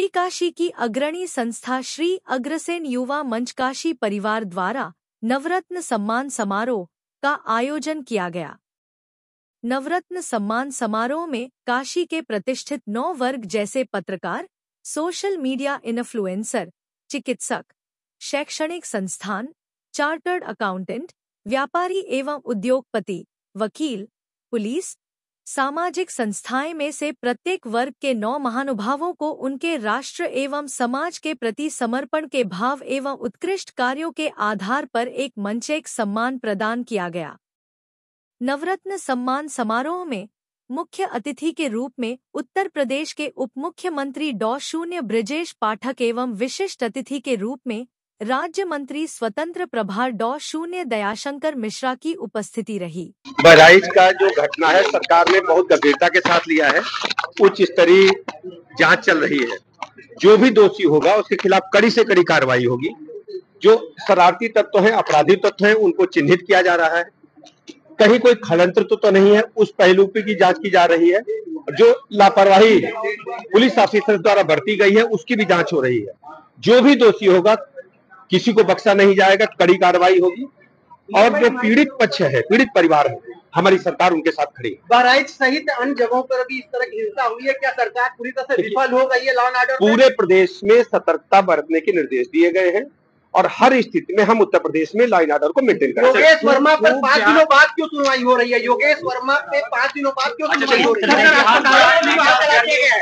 श्री काशी की अग्रणी संस्था श्री अग्रसेन युवा मंच काशी परिवार द्वारा नवरत्न सम्मान समारोह का आयोजन किया गया। नवरत्न सम्मान समारोह में काशी के प्रतिष्ठित नौ वर्ग जैसे पत्रकार, सोशल मीडिया इन्फ्लुएंसर, चिकित्सक, शैक्षणिक संस्थान, चार्टर्ड अकाउंटेंट, व्यापारी एवं उद्योगपति, वकील, पुलिस सामाजिक संस्थाएँ में से प्रत्येक वर्ग के नौ महानुभावों को उनके राष्ट्र एवं समाज के प्रति समर्पण के भाव एवं उत्कृष्ट कार्यों के आधार पर एक मंच एक सम्मान प्रदान किया गया। नवरत्न सम्मान समारोह में मुख्य अतिथि के रूप में उत्तर प्रदेश के उप मुख्यमंत्री डॉ. शून्य ब्रजेश पाठक एवं विशिष्ट अतिथि के रूप में राज्य मंत्री स्वतंत्र प्रभार डॉ. शून्य दयाशंकर मिश्रा की उपस्थिति रही। बहराइच का जो घटना है सरकार ने बहुत गंभीरता के साथ लिया है। उच्च स्तरीय जाँच चल रही है। जो भी दोषी होगा उसके खिलाफ कड़ी से कड़ी कार्रवाई होगी। जो शरारती तत्व हैं अपराधी तत्व हैं उनको चिन्हित किया जा रहा है। कहीं कोई खड़ंत्र तो, तो नहीं है उस पहलू पे की जाँच की जा रही है। जो लापरवाही पुलिस ऑफिसर द्वारा बरती गई है उसकी भी जाँच हो रही है। जो भी दोषी होगा किसी को बख्शा नहीं जाएगा कड़ी कार्रवाई होगी। और जो पीड़ित पक्ष है पीड़ित परिवार है हमारी सरकार उनके साथ खड़ी है। बहराइच सहित अन्य जगहों पर भी इस तरह की हिंसा हुई है। क्या सरकार पूरी तरह से विफल हो गई है लॉ एंड ऑर्डर पूरे प्रदेश में सतर्कता बरतने के निर्देश दिए गए हैं और हर स्थिति में हम उत्तर प्रदेश में लाइन ऑर्डर को मेंटेन करें योगेश वर्मा पर पाँच दिनों बाद क्यों सुनवाई हो रही है? योगेश वर्मा पे पाँच दिनों बाद क्यों सुनवाई हो रही है।